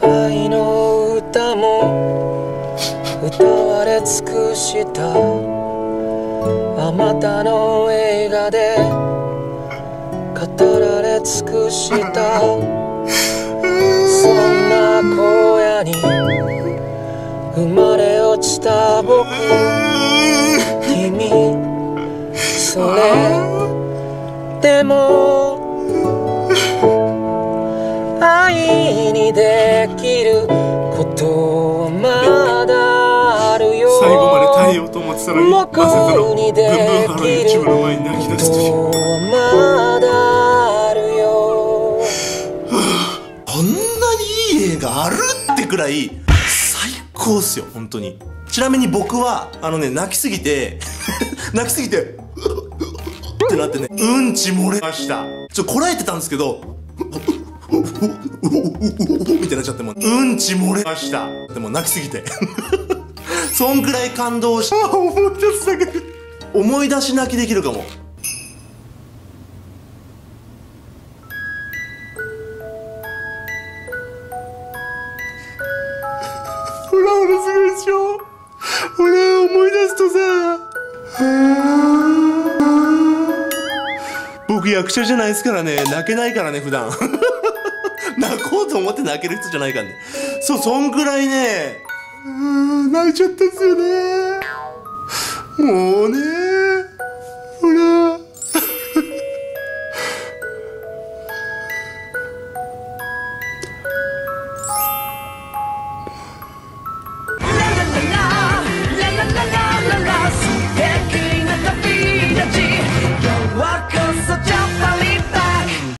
愛の歌も歌われ尽くしたあまたの映画で語られ尽くしたそんな荒野に生まれ落ちた僕君それでもできることはまだあるよ。最後まで耐えようと思ってたのになぜ僕だろうにブンブンでハローき YouTube るの前に泣き出すという。まだあるよこんなにいい映画あるってくらい最高っすよ本当に。ちなみに僕はあのね泣きすぎて 泣きすぎて ってなってねうんち漏れました。ちょこらえてたんですけどみたいになっちゃってもううんち漏れましたでも泣きすぎてそんくらい感動した思い出すだけで思い出し泣きできるかもほらほらすごいでしょほら思い出すとさ僕役者じゃないですからね泣けないからね普段 泣こうと思って泣ける人じゃないかんね。そうそんくらいね。うーん泣いちゃったんすよね。もうね。